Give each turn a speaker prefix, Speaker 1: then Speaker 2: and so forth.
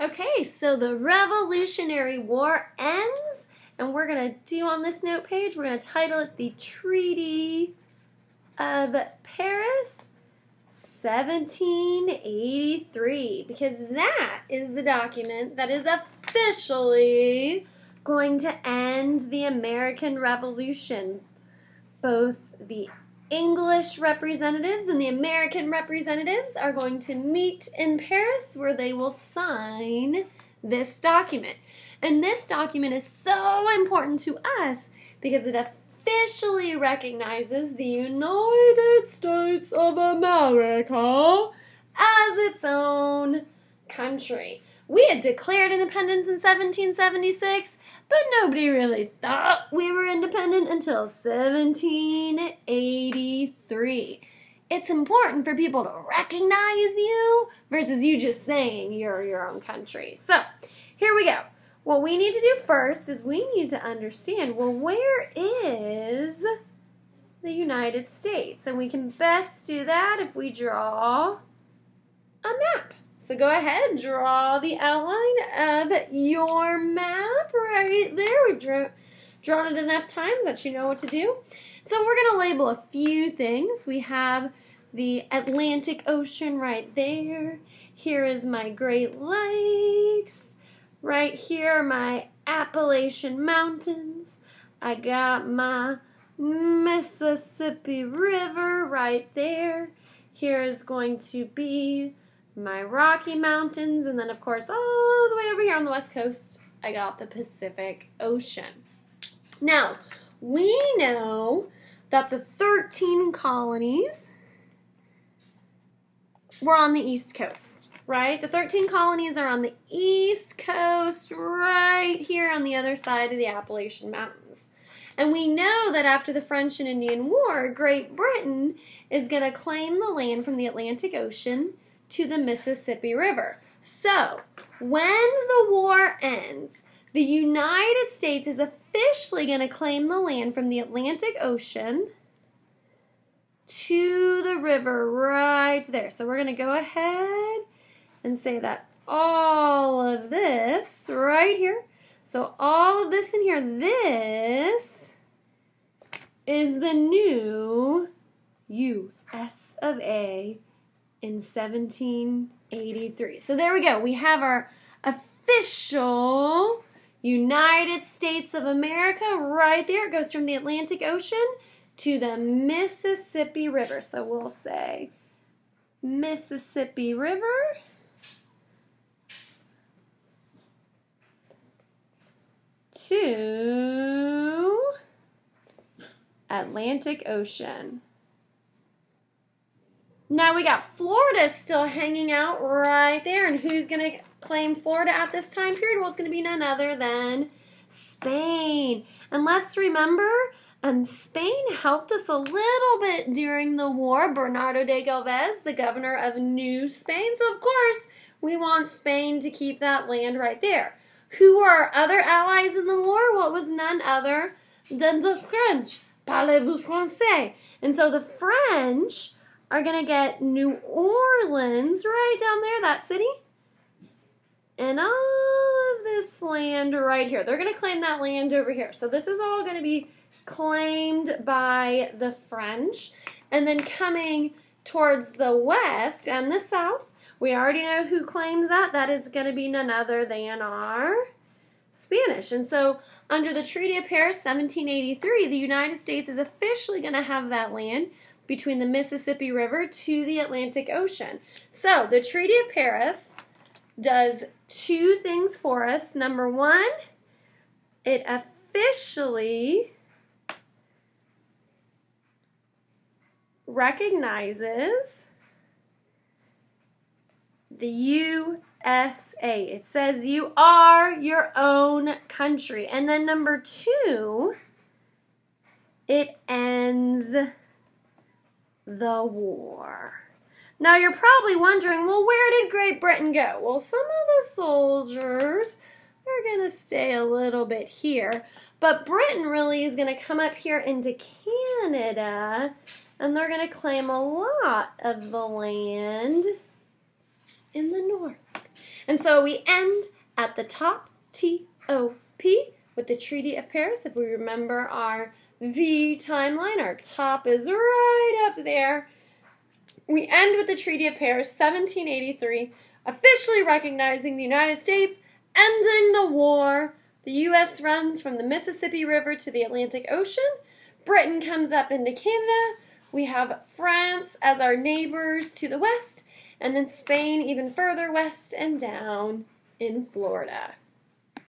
Speaker 1: Okay, so the Revolutionary War ends, and we're going to do on this note page, we're going to title it the Treaty of Paris 1783, because that is the document that is officially going to end the American Revolution. Both the English representatives and the American representatives are going to meet in Paris where they will sign this document. And this document is so important to us because it officially recognizes the United States of America as its own country. We had declared independence in 1776, but nobody really thought we were independent until 1783. It's important for people to recognize you versus you just saying you're your own country. So, here we go. What we need to do first is we need to understand well, where is the United States? And we can best do that if we draw. So go ahead, draw the outline of your map right there. We've drawn, drawn it enough times that you know what to do. So we're going to label a few things. We have the Atlantic Ocean right there. Here is my Great Lakes. Right here, my Appalachian Mountains. I got my Mississippi River right there. Here is going to be my Rocky Mountains, and then, of course, all the way over here on the West Coast, I got the Pacific Ocean. Now, we know that the 13 colonies were on the East Coast, right? The 13 colonies are on the East Coast, right here on the other side of the Appalachian Mountains. And we know that after the French and Indian War, Great Britain is going to claim the land from the Atlantic Ocean to the Mississippi River. So, when the war ends, the United States is officially going to claim the land from the Atlantic Ocean to the river right there. So, we're going to go ahead and say that all of this right here. So, all of this in here, this is the new U.S. of A in 1783. So there we go. We have our official United States of America right there. It goes from the Atlantic Ocean to the Mississippi River. So we'll say Mississippi River. To Atlantic Ocean. Now we got Florida still hanging out right there. And who's going to claim Florida at this time period? Well, it's going to be none other than Spain. And let's remember, um, Spain helped us a little bit during the war. Bernardo de Galvez, the governor of New Spain. So, of course, we want Spain to keep that land right there. Who were our other allies in the war? Well, it was none other than the French. Parlez-vous français? And so the French are going to get New Orleans right down there, that city. And all of this land right here. They're going to claim that land over here. So this is all going to be claimed by the French. And then coming towards the west and the south, we already know who claims that. That is going to be none other than our Spanish. And so under the Treaty of Paris 1783, the United States is officially going to have that land between the Mississippi River to the Atlantic Ocean. So the Treaty of Paris does two things for us. Number one, it officially recognizes the USA. It says you are your own country. And then number two, it ends the war. Now you're probably wondering, well, where did Great Britain go? Well, some of the soldiers are going to stay a little bit here, but Britain really is going to come up here into Canada and they're going to claim a lot of the land in the north. And so we end at the top, T O P, with the Treaty of Paris. If we remember our V timeline, our top is right up there. We end with the Treaty of Paris, 1783, officially recognizing the United States, ending the war. The U.S. runs from the Mississippi River to the Atlantic Ocean. Britain comes up into Canada. We have France as our neighbors to the west, and then Spain even further west and down in Florida.